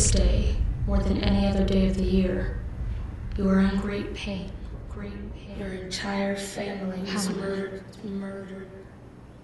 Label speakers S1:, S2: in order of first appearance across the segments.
S1: this day more than any other day of the year. You are in great pain. Great pain.
S2: Your entire family was
S1: Helena.
S2: murdered. Murdered.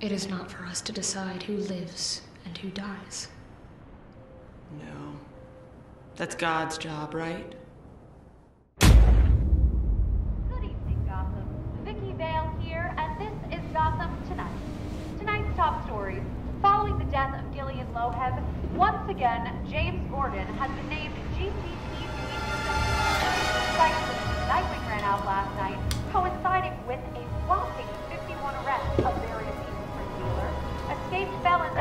S1: It is not for us to decide who lives and who dies.
S3: No. That's God's job, right?
S4: Good evening, Gotham. Vicky Vale here, and this is Gotham Tonight. Tonight's top stories. Following the death of Gillian Loeb, once again, James Gordon has been named GCPD. Cyclist Nightwing ran out last night, coinciding with a whopping 51 arrests of various Eastern dealers, escaped felons,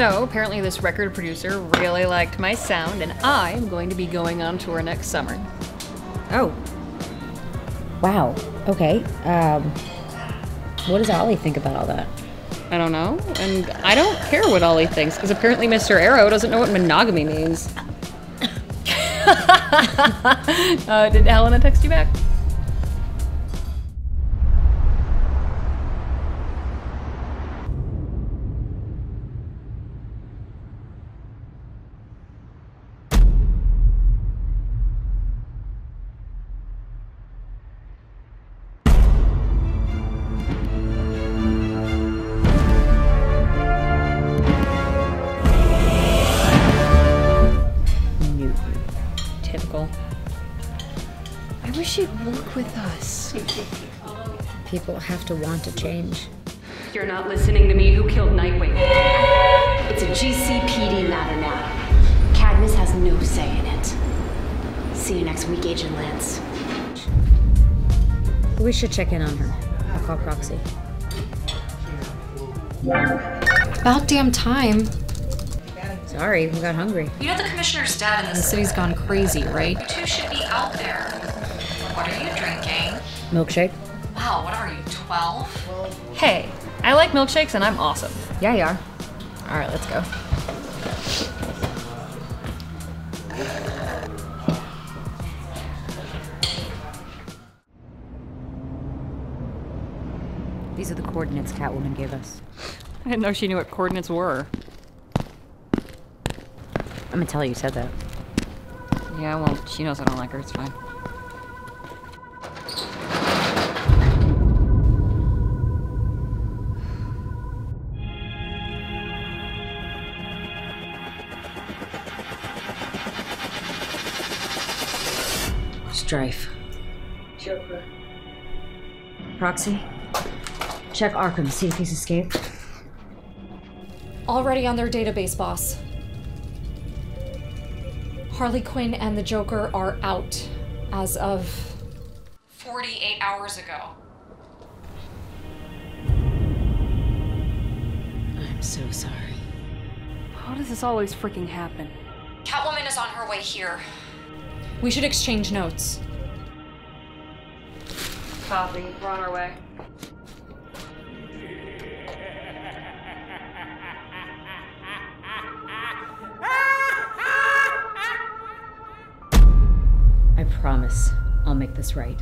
S5: So, apparently, this record producer really liked my sound, and I'm going to be going on tour next summer.
S6: Oh. Wow. Okay. Um, what does Ollie think about all that?
S5: I don't know, and I don't care what Ollie thinks, because apparently Mr. Arrow doesn't know what monogamy means. uh, did Helena text you back?
S6: People have to want to change.
S7: You're not listening to me. Who killed Nightwing? It's a GCPD matter now. Cadmus has no say in it. See you next week, Agent Lance.
S6: We should check in on her. I'll call Proxy.
S8: About damn time.
S6: Sorry, we got hungry.
S8: You know the commissioner's dead and the city's gone crazy, right?
S9: You two should be out there. What are you drinking?
S6: Milkshake?
S9: Wow, what are you, 12?
S5: Hey, I like milkshakes and I'm awesome.
S6: Yeah, you are. All right, let's go. These are the coordinates Catwoman gave us.
S5: I didn't know she knew what coordinates were.
S6: I'm gonna tell her you said that.
S5: Yeah, well, she knows I don't like her, it's fine.
S6: Strife. Joker. Proxy. Check Arkham, see if he's escaped.
S8: Already on their database, boss. Harley Quinn and the Joker are out as of
S9: 48 hours ago.
S6: I'm so sorry.
S5: How does this always freaking happen?
S9: Catwoman is on her way here.
S8: We should exchange notes.
S5: Copy. We're on our way.
S6: I promise I'll make this right.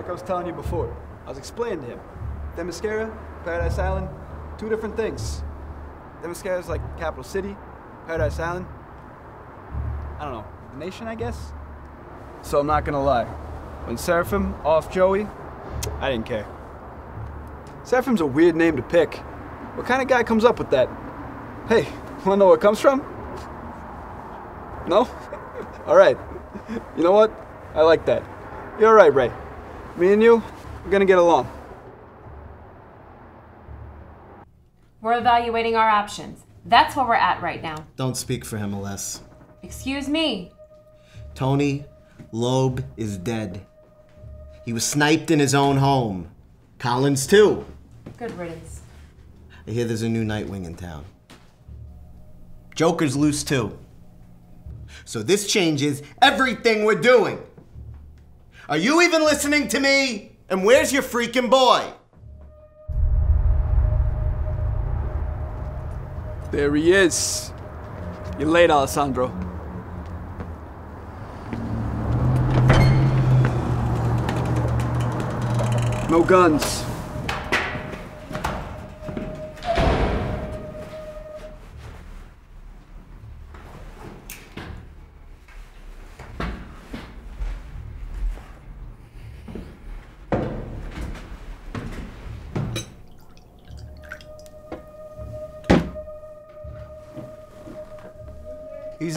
S10: Like I was telling you before, I was explaining to him. Themyscira, Paradise Island, two different things. Themyscira is like capital city, Paradise Island. I don't know, nation, I guess? So I'm not gonna lie. When Seraphim off Joey, I didn't care. Seraphim's a weird name to pick. What kind of guy comes up with that? Hey, wanna know where it comes from? No? Alright. You know what? I like that. You're right, Ray. Me and you, we're gonna get along.
S11: We're evaluating our options. That's where we're at right now.
S12: Don't speak for him, Aless.
S11: Excuse me.
S12: Tony Loeb is dead. He was sniped in his own home. Collins, too.
S11: Good riddance.
S12: I hear there's a new Nightwing in town. Joker's loose, too. So this changes everything we're doing. Are you even listening to me? And where's your freaking boy?
S10: There he is. You're late, Alessandro. No guns.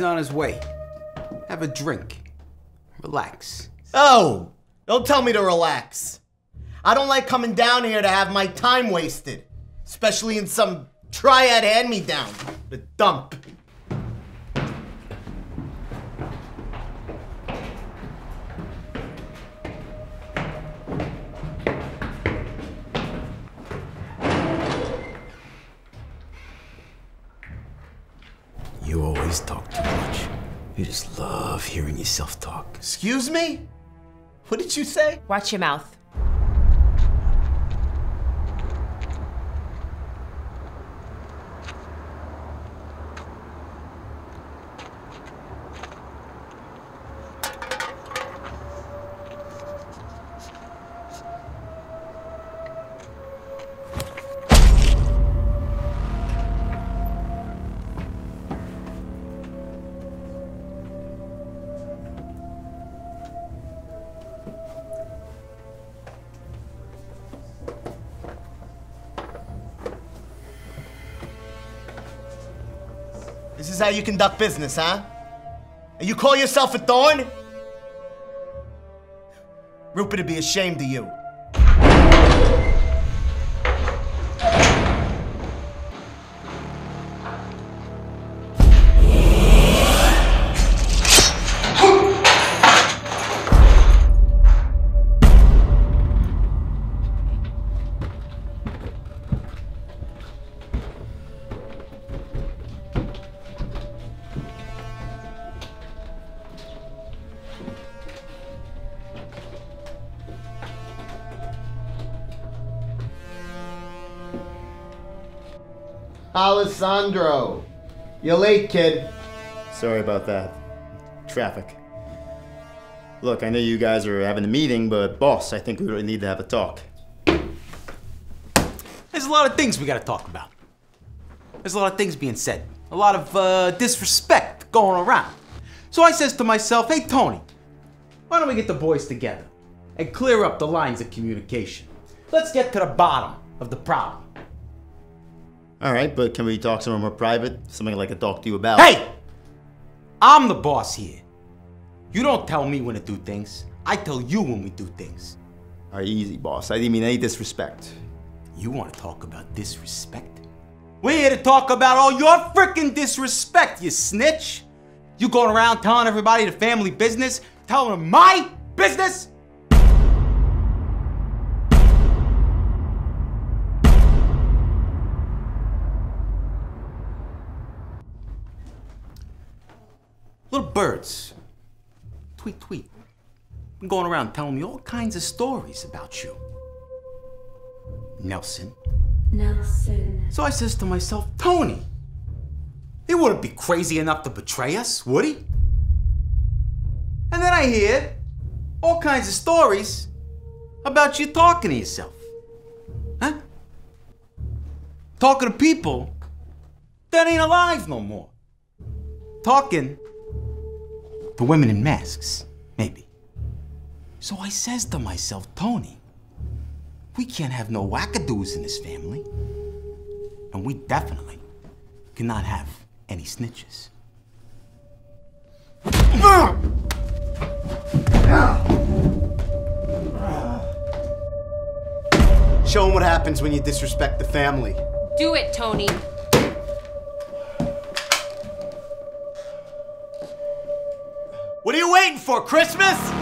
S13: On his way. Have a drink. Relax.
S12: Oh, don't tell me to relax. I don't like coming down here to have my time wasted, especially in some triad hand me down. The dump.
S13: You just love hearing yourself talk.
S12: Excuse me? What did you say?
S11: Watch your mouth.
S12: This is how you conduct business, huh? And you call yourself a Thorne? Rupert would be ashamed of you. Alessandro. You're late, kid.
S14: Sorry about that. Traffic. Look, I know you guys are having a meeting, but boss, I think we really need to have a talk.
S13: There's a lot of things we gotta talk about. There's a lot of things being said. A lot of uh, disrespect going around. So I says to myself, hey Tony, why don't we get the boys together and clear up the lines of communication? Let's get to the bottom of the problem.
S14: All right, but can we talk somewhere more private? Something I'd like to talk to you about.
S13: Hey! I'm the boss here. You don't tell me when to do things. I tell you when we do things.
S14: All right, easy, boss. I didn't mean any disrespect.
S13: You want to talk about disrespect? We're here to talk about all your freaking disrespect, you snitch! You going around telling everybody the family business, telling them my business? Little birds. Tweet, tweet. Been going around telling me all kinds of stories about you. Nelson.
S2: Nelson.
S13: So I says to myself, Tony, he wouldn't be crazy enough to betray us, would he? And then I hear all kinds of stories about you talking to yourself? Huh? Talking to people that ain't alive no more. Talking to women in masks, maybe. So I says to myself, Tony, we can't have no wackadoos in this family. And we definitely cannot have any snitches.
S12: Show them what happens when you disrespect the family.
S11: Do it, Tony.
S12: Waiting for, Christmas?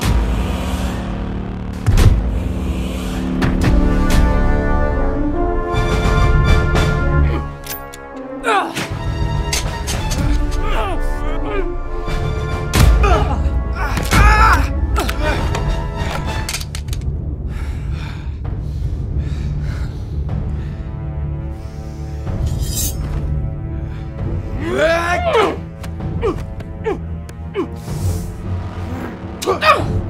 S12: Não!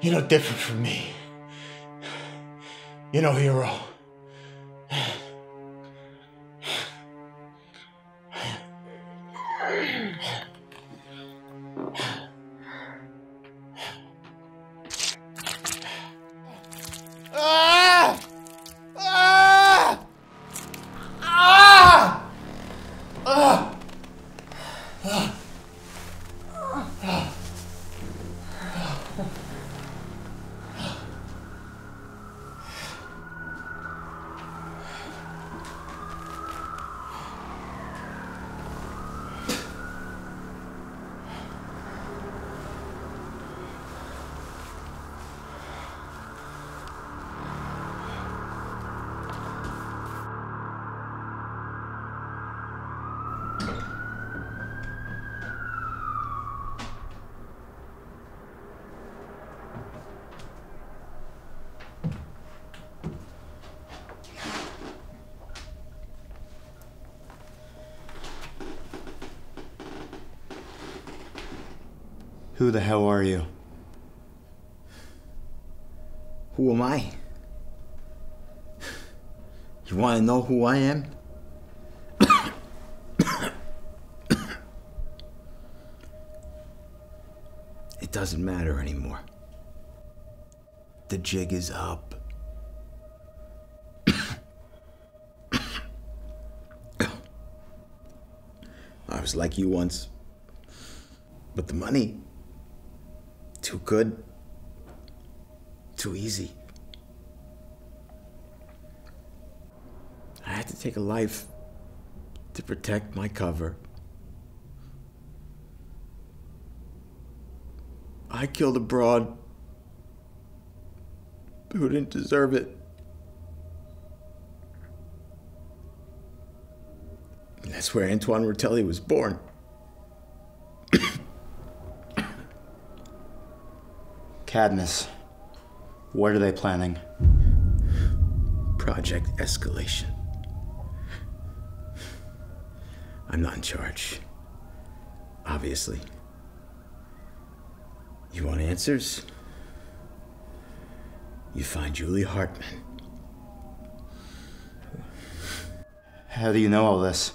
S14: You're no different from me. You're no hero. Who the hell are you?
S13: Who am I? You want to know who I am? it doesn't matter anymore. The jig is up. I was like you once. But the money, too good, too easy. I had to take a life to protect my cover. I killed a broad who didn't deserve it. And that's where Antoine Rotelli was born.
S14: Cadmus. What are they planning?
S13: Project Escalation. I'm not in charge. Obviously. You want answers? You find Julie Hartman.
S14: How do you know all this?